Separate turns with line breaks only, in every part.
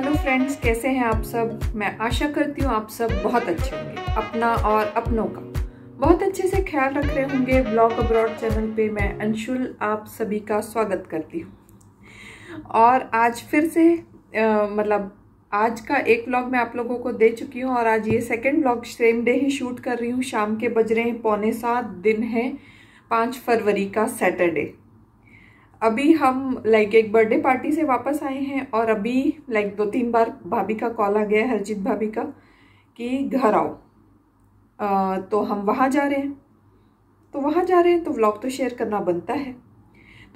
Hello friends, कैसे हैं आप सब? मैं आशा करती हूँ आप सब बहुत अच्छे होंगे, अपना और अपनों का। बहुत अच्छे से ख्याल रख रहे होंगे ब्लॉग अब्रॉड चैनल पे मैं अंशुल, आप सभी का स्वागत करती हूँ। और आज फिर से मतलब आज का एक व्लॉग मैं आप लोगों को दे चुकी हूँ और आज ये सेकंड व्लॉग सेम डे ही शूट कर रही हूँ। शाम के बज रहे हैं, पौने सात, दिन है, पाँच फरवरी का सैटरडे अभी हम लाइक एक बर्थडे पार्टी से वापस आए हैं और अभी लाइक दो तीन बार भाभी का कॉल आ गया हरजीत भाभी का कि घर आओ। आ, तो हम वहाँ जा रहे हैं। तो वहाँ जा रहे हैं तो व्लॉग तो शेयर करना बनता है।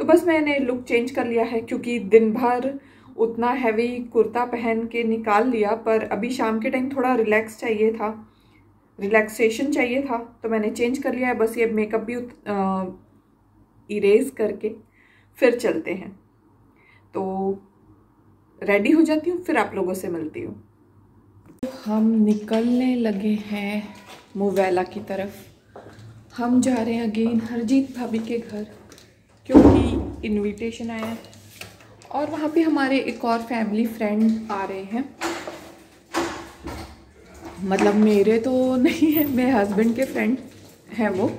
तो बस मैंने लुक चेंज कर लिया है क्योंकि दिन भर उतना हैवी कुर्ता पहन के निकाल लिया पर अभी शाम के टाइम थोड़ा रिलैक्स चाहिए था। रिलैक्सेशन चाहिए था तो मैंने चेंज कर लिया है। बस ये मेकअप भी इरेज करके। फिर चलते हैं। तो रेडी हो जाती हूँ, फिर आप लोगों से मिलती हूँ। हम निकलने लगे हैं मुवैला की तरफ़। हम जा रहे हैं अगेन हरजीत भाभी के घर, क्योंकि इनविटेशन आया है। और वहाँ पे हमारे एक और फैमिली फ्रेंड आ रहे हैं। मतलब मेरे तो नहीं है, मेरे हस्बैंड के फ्रेंड हैं वो।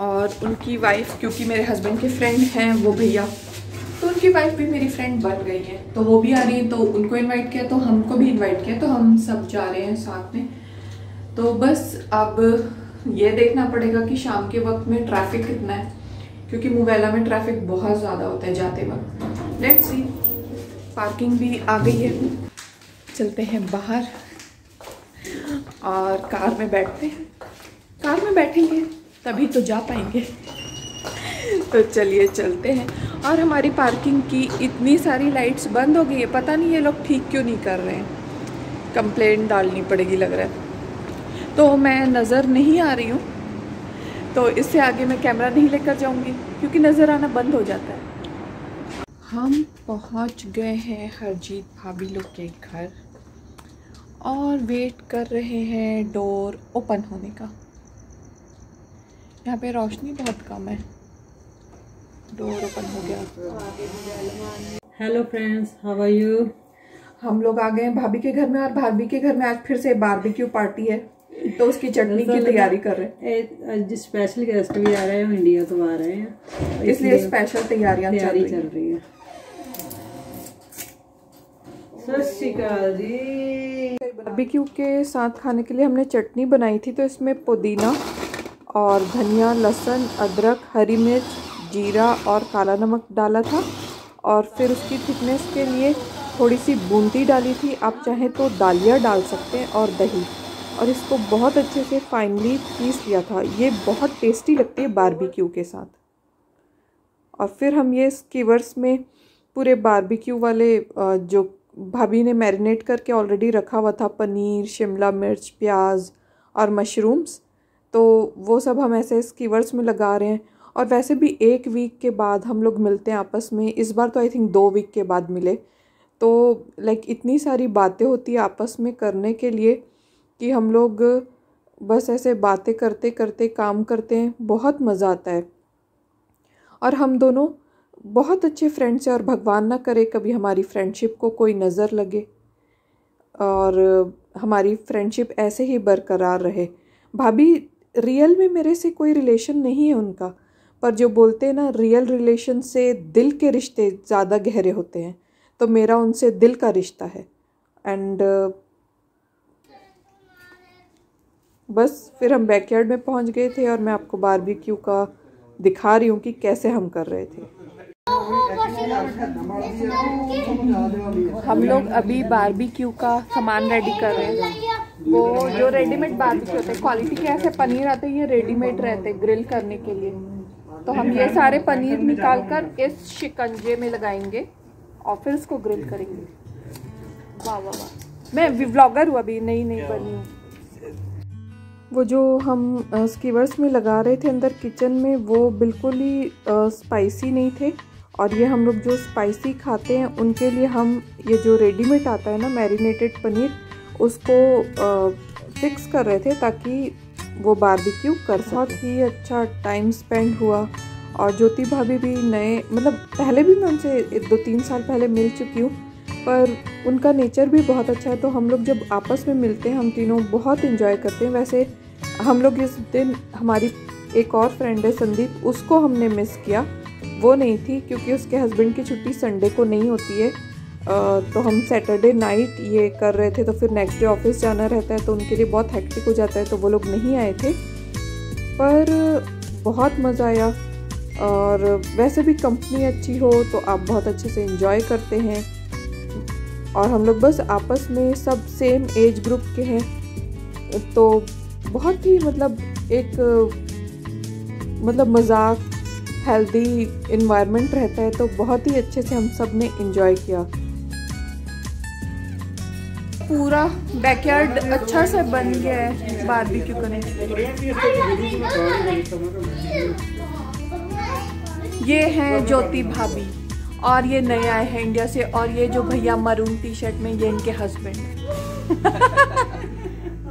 और उनकी वाइफ क्योंकि मेरे हस्बैंड के फ्रेंड हैं वो भैया तो उनकी वाइफ भी मेरी फ्रेंड बन गई है। तो वो भी आ रही है तो उनको इनवाइट किया तो हमको भी इनवाइट किया तो हम सब जा रहे हैं साथ में। तो बस अब ये देखना पड़ेगा कि शाम के वक्त में ट्रैफ़िक कितना है, क्योंकि मुवैला में ट्रैफ़िक बहुत ज़्यादा होता है जाते वक्त। लेट सी पार्किंग भी आ गई है। चलते हैं बाहर और कार में बैठते हैं। कार में बैठेंगे। तभी तो जा पाएँगे। तो चलिए चलते हैं। और हमारी पार्किंग की इतनी सारी लाइट्स बंद हो गई है, पता नहीं ये लोग ठीक क्यों नहीं कर रहे हैं। कंप्लेन डालनी पड़ेगी लग रहा है। तो मैं नज़र नहीं आ रही हूँ तो इससे आगे मैं कैमरा नहीं लेकर जाऊँगी, क्योंकि नज़र आना बंद हो जाता है। हम पहुँच गए हैं हरजीत भाभी लोग के घर, और वेट कर रहे हैं डोर ओपन होने का। यहाँ पे रोशनी बहुत कम है। डोर ओपन हो गया।
Hello friends how are you
हम लोग आ गए हैं भाभी के घर में और भाभी के घर में आज फिर से बारबेक्यू पार्टी है। तो उसकी चटनी की तैयारी कर रहे हैं।
स्पेशल गेस्ट भी आ रहे हैं इंडिया तो आ रहे हैं।
इसलिए स्पेशल तैयारियाँ चल
तैयारी
रही
चल रही है। सत श्री अकाल जी।
बारबेक्यू के साथ खाने के लिए हमने चटनी बनाई थी तो इसमें पुदीना और धनिया, लहसुन, अदरक, हरी मिर्च, जीरा और काला नमक डाला था और फिर उसकी थिकनेस के लिए थोड़ी सी बूंदी डाली थी। आप चाहें तो दालिया डाल सकते हैं और दही। और इसको बहुत अच्छे से फाइनली पीस लिया था। ये बहुत टेस्टी लगती है बारबेक्यू के साथ। और फिर हम ये स्कीवर्स में पूरे बारबेक्यू वाले जो भाभी ने मैरिनेट करके ऑलरेडी रखा हुआ था, पनीर, शिमला मिर्च, प्याज और मशरूम्स तो वो सब हम ऐसे स्कीवर्स में लगा रहे हैं। और वैसे भी एक वीक के बाद हम लोग मिलते हैं आपस में। इस बार तो आई थिंक दो वीक के बाद मिले। तो लाइक इतनी सारी बातें होती है आपस में करने के लिए कि हम लोग बस ऐसे बातें करते करते, काम करते हैं। बहुत मज़ा आता है। और हम दोनों बहुत अच्छे फ्रेंड्स हैं और भगवान ना करे कभी हमारी फ्रेंडशिप को कोई नज़र लगे। और हमारी फ्रेंडशिप ऐसे ही बरकरार रहे। भाभी रियल में मेरे से कोई रिलेशन नहीं है उनका। पर जो बोलते हैं ना रियल रिलेशन से दिल के रिश्ते ज़्यादा गहरे होते हैं तो मेरा उनसे दिल का रिश्ता है। एंड बस फिर हम बैकयार्ड में पहुँच गए थे और मैं आपको बारबेक्यू का दिखा रही हूँ कि कैसे हम कर रहे थे। हम लोग अभी बारबेक्यू का सामान रेडी कर रहे हैं। वो जो रेडीमेड बारबेक्यू होते हैं क्वालिटी के ऐसे पनीर आते हैं ये रेडीमेड रहते हैं ग्रिल करने के लिए। तो हम ये सारे पनीर निकाल कर इस शिकंजे में लगाएँगे और फिर इसको ग्रिल करेंगे। वाह वाह वाह। मैं व्लॉगर हूँ अभी नई नई बनी हूँ। वो जो हम स्कीवर्स में लगा रहे थे अंदर किचन में वो बिल्कुल ही स्पाइसी नहीं थे। और ये हम लोग जो स्पाइसी खाते हैं उनके लिए हम ये जो रेडीमेड आता है ना मैरिनेटेड पनीर उसको फिक्स कर रहे थे ताकि वो बारबेक्यू कर बहुत ही अच्छा टाइम स्पेंड हुआ और ज्योति भाभी भी नए मतलब पहले भी मैं उनसे दो तीन साल पहले मिल चुकी हूँ, पर उनका नेचर भी बहुत अच्छा है। तो हम लोग जब आपस में मिलते हैं, हम तीनों बहुत इन्जॉय करते हैं। वैसे हम लोग इस दिन हमारी एक और फ्रेंड है संदीप, उसको हमने मिस किया। वो नहीं थी क्योंकि उसके हस्बैंड की छुट्टी संडे को नहीं होती है। तो हम सैटरडे नाइट ये कर रहे थे तो फिर नेक्स्ट डे ऑफ़िस जाना रहता है तो उनके लिए बहुत हैक्टिक हो जाता है तो वो लोग नहीं आए थे। पर बहुत मज़ा आया, और वैसे भी कंपनी अच्छी हो तो आप बहुत अच्छे से इंजॉय करते हैं। और हम लोग बस आपस में सब सेम एज ग्रुप के हैं। तो बहुत ही मतलब एक मतलब मज़ाक हेल्दी इन्वायरमेंट रहता है तो बहुत ही अच्छे से हम सबने इंजॉय किया। पूरा बैकयार्ड अच्छा से बन गया है बारबेक्यू करने। ये हैं ज्योति भाभी और ये नए आए हैं इंडिया से और ये जो भैया मरून टी शर्ट में ये इनके हस्बैंड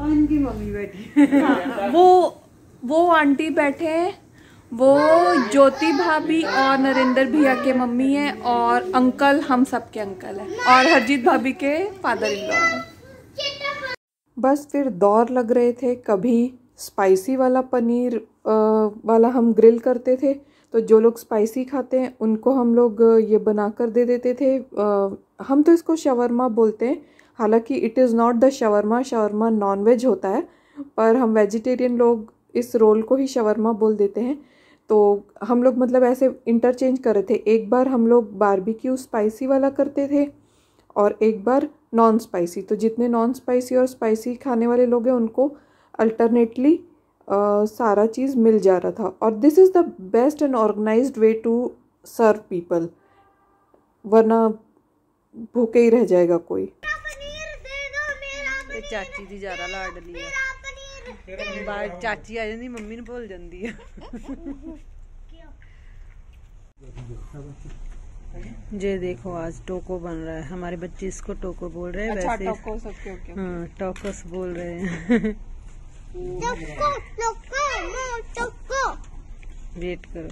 उनकी मम्मी बैठी।
वो वो आंटी बैठे हैं। वो ज्योति भाभी और नरेंद्र भैया के मम्मी हैं और अंकल हम सब के अंकल हैं और हरजीत भाभी के फादर इन लॉ हैं। बस फिर दौर लग रहे थे कभी स्पाइसी वाला पनीर वाला हम ग्रिल करते थे तो जो लोग स्पाइसी खाते हैं उनको हम लोग ये बना कर दे देते थे। आ, हम तो इसको शवरमा बोलते हैं हालाँकि it is not the shawarma shawarma non veg होता है पर हम वेजिटेरियन लोग इस रोल को ही शवरमा बोल देते हैं। तो हम लोग मतलब ऐसे इंटरचेंज कर रहे थे। एक बार हम लोग बारबेक्यू स्पाइसी वाला करते थे और एक बार नॉन स्पाइसी तो जितने नॉन स्पाइसी और स्पाइसी खाने वाले लोग हैं उनको अल्टरनेटली सारा चीज़ मिल जा रहा था। और this is the best and organized way to serve people वरना भूखे ही रह जाएगा कोई।
चाची दी ज़्यादा लाडली चाची आ जाती मम्मी ने भूल जाती है। ये देखो आज टोको बन रहा है हमारे बच्चे इसको टोको बोल रहे हैं
अच्छा,
वैसे
टोकोस, ओके।
हाँ टोकोस बोल रहे हैं। टोको वेट करो।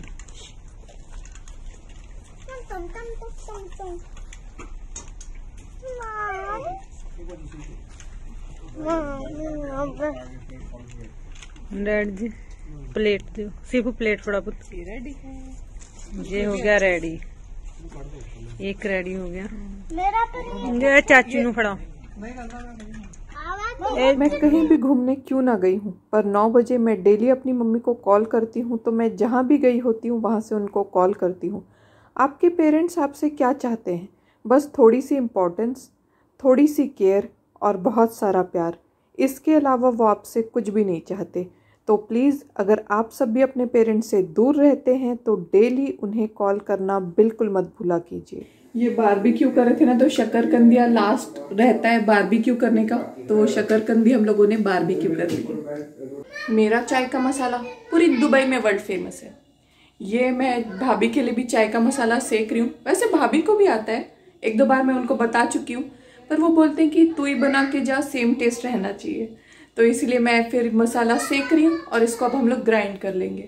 डैड जी प्लेट दो सिर्फ़ प्लेट फड़ा पुत ये हो गया रेडी एक रेडी हो गया। ये चाची नु फड़ा
मैं कहीं भी घूमने क्यों ना गई हूँ? पर नौ बजे मैं डेली अपनी मम्मी को कॉल करती हूँ तो मैं जहाँ भी गई होती हूँ वहाँ से उनको कॉल करती हूँ। आपके पेरेंट्स आपसे क्या चाहते हैं? बस थोड़ी सी इम्पोर्टेंस थोड़ी सी केयर और बहुत सारा प्यार। इसके अलावा वो आपसे कुछ भी नहीं चाहते। तो प्लीज़ अगर आप सब भी अपने पेरेंट्स से दूर रहते हैं तो डेली उन्हें कॉल करना बिल्कुल मत भूला कीजिए। ये बारबेक्यू कर रहे थे ना तो शक्करकंदिया लास्ट रहता है बारबेक्यू करने का तो शक्करकंदी हम लोगों ने बारबेक्यू कर ली मेरा चाय का मसाला पूरी दुबई में वर्ल्ड फ़ेमस है। ये मैं भाभी के लिए भी चाय का मसाला सेक रही हूँ। वैसे भाभी को भी आता है। एक दो बार मैं उनको बता चुकी हूँ। पर वो बोलते हैं कि तू ही बना के जा सेम टेस्ट रहना चाहिए। तो इसीलिए मैं फिर मसाला सेक रही हूँ और इसको अब हम लोग ग्राइंड कर लेंगे।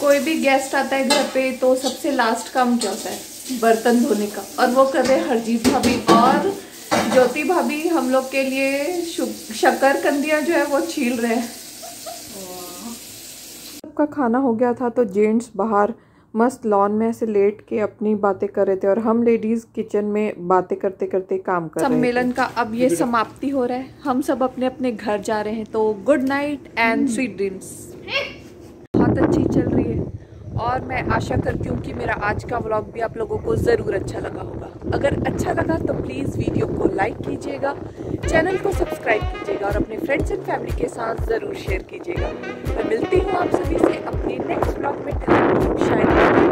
कोई भी गेस्ट आता है घर पे तो सबसे लास्ट काम क्या होता है? बर्तन धोने का। और वो कर रहे हरजीत भाभी और ज्योति भाभी। हम लोग के लिए शक्कर कंदिया जो है वो छील रहे हैं। सबका खाना हो गया था तो जेंट्स बाहर मस्त लॉन में ऐसे लेट के अपनी बातें कर रहे थे और हम लेडीज़ किचन में बातें करते करते काम कर सम्मेलन का अब ये समाप्ति हो रहा है। हम सब अपने अपने घर जा रहे हैं तो good night and sweet dreams बहुत अच्छी चल रही और मैं आशा करती हूँ कि मेरा आज का व्लॉग भी आप लोगों को ज़रूर अच्छा लगा होगा। अगर अच्छा लगा तो प्लीज़ वीडियो को लाइक कीजिएगा चैनल को सब्सक्राइब कीजिएगा और अपने फ्रेंड्स एंड फैमिली के साथ ज़रूर शेयर कीजिएगा। मैं मिलती हूँ आप सभी से अपने नेक्स्ट ब्लॉग में। शायद।